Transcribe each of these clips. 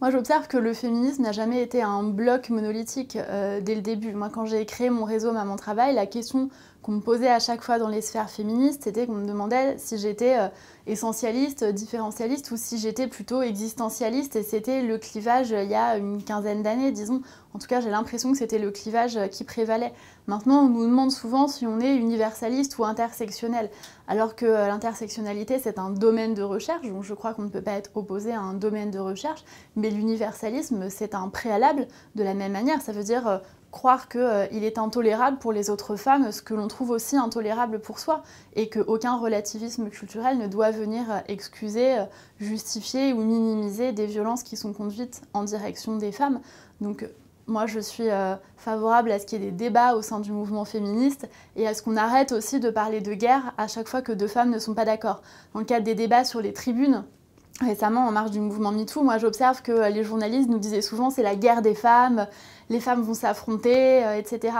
Moi, j'observe que le féminisme n'a jamais été un bloc monolithique euh, dès le début. Moi, quand j'ai créé mon réseau Maman Travail, la question qu'on me posait à chaque fois dans les sphères féministes, c'était qu'on me demandait si j'étais euh, essentialiste, différentialiste ou si j'étais plutôt existentialiste. Et c'était le clivage euh, il y a une quinzaine d'années, disons. En tout cas, j'ai l'impression que c'était le clivage qui prévalait. Maintenant, on nous demande souvent si on est universaliste ou intersectionnel, alors que l'intersectionnalité, c'est un domaine de recherche, donc je crois qu'on ne peut pas être opposé à un domaine de recherche, mais l'universalisme, c'est un préalable de la même manière. Ça veut dire croire qu'il euh, est intolérable pour les autres femmes, ce que l'on trouve aussi intolérable pour soi, et qu'aucun relativisme culturel ne doit venir euh, excuser, euh, justifier ou minimiser des violences qui sont conduites en direction des femmes. Donc moi, je suis favorable à ce qu'il y ait des débats au sein du mouvement féministe et à ce qu'on arrête aussi de parler de guerre à chaque fois que deux femmes ne sont pas d'accord. Dans le cadre des débats sur les tribunes, Récemment, en marge du mouvement MeToo, moi j'observe que les journalistes nous disaient souvent c'est la guerre des femmes, les femmes vont s'affronter, euh, etc.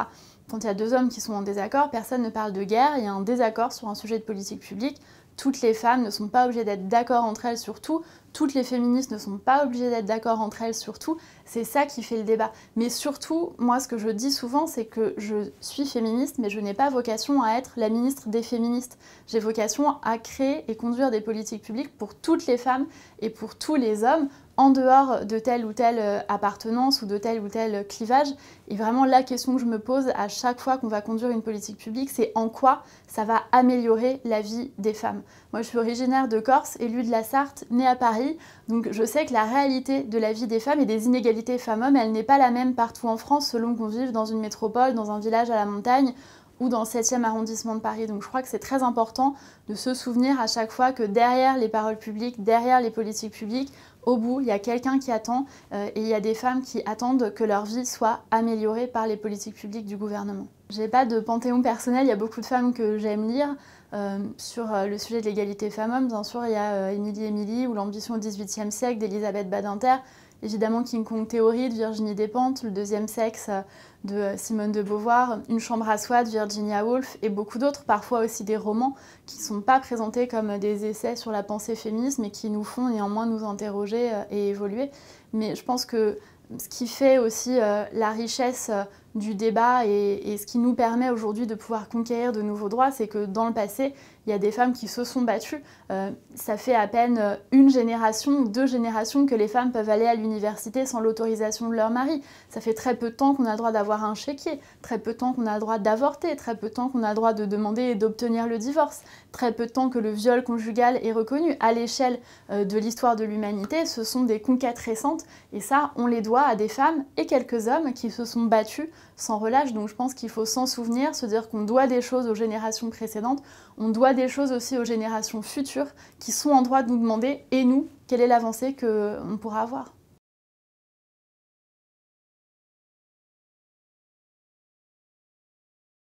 Quand il y a deux hommes qui sont en désaccord, personne ne parle de guerre, il y a un désaccord sur un sujet de politique publique. Toutes les femmes ne sont pas obligées d'être d'accord entre elles sur tout, toutes les féministes ne sont pas obligées d'être d'accord entre elles sur tout. C'est ça qui fait le débat. Mais surtout, moi, ce que je dis souvent, c'est que je suis féministe, mais je n'ai pas vocation à être la ministre des féministes. J'ai vocation à créer et conduire des politiques publiques pour toutes les femmes et pour tous les hommes, en dehors de telle ou telle euh, appartenance ou de tel ou tel clivage. Et vraiment, la question que je me pose à chaque fois qu'on va conduire une politique publique, c'est en quoi ça va améliorer la vie des femmes. Moi, je suis originaire de Corse, élue de la Sarthe, née à Paris, donc je sais que la réalité de la vie des femmes et des inégalités femmes-hommes, elle n'est pas la même partout en France selon qu'on vive dans une métropole, dans un village à la montagne ou dans le 7e arrondissement de Paris. Donc je crois que c'est très important de se souvenir à chaque fois que derrière les paroles publiques, derrière les politiques publiques, au bout, il y a quelqu'un qui attend euh, et il y a des femmes qui attendent que leur vie soit améliorée par les politiques publiques du gouvernement. J'ai pas de panthéon personnel, il y a beaucoup de femmes que j'aime lire. Euh, sur euh, le sujet de l'égalité femmes-hommes, bien sûr, il y a Émilie Émilie ou l'ambition au XVIIIe siècle d'Elisabeth Badinter évidemment King Kong Théorie de Virginie Despentes, Le deuxième sexe de Simone de Beauvoir, Une chambre à soi de Virginia Woolf et beaucoup d'autres, parfois aussi des romans qui ne sont pas présentés comme des essais sur la pensée féministe mais qui nous font néanmoins nous interroger euh, et évoluer. Mais je pense que ce qui fait aussi la richesse du débat et, ce qui nous permet aujourd'hui de pouvoir conquérir de nouveaux droits, c'est que dans le passé, il y a des femmes qui se sont battues. Euh, ça fait à peine euh, une génération ou deux générations que les femmes peuvent aller à l'université sans l'autorisation de leur mari. Ça fait très peu de temps qu'on a le droit d'avoir un chéquier, très peu de temps qu'on a le droit d'avorter, très peu de temps qu'on a le droit de demander et d'obtenir le divorce, très peu de temps que le viol conjugal est reconnu. À l'échelle euh, de l'histoire de l'humanité, ce sont des conquêtes récentes et ça, on les doit à des femmes et quelques hommes qui se sont battus sans relâche. Donc je pense qu'il faut s'en souvenir, se dire qu'on doit des choses aux générations précédentes, on doit des choses aussi aux générations futures qui sont en droit de nous demander, et nous, quelle est l'avancée qu'on pourra avoir.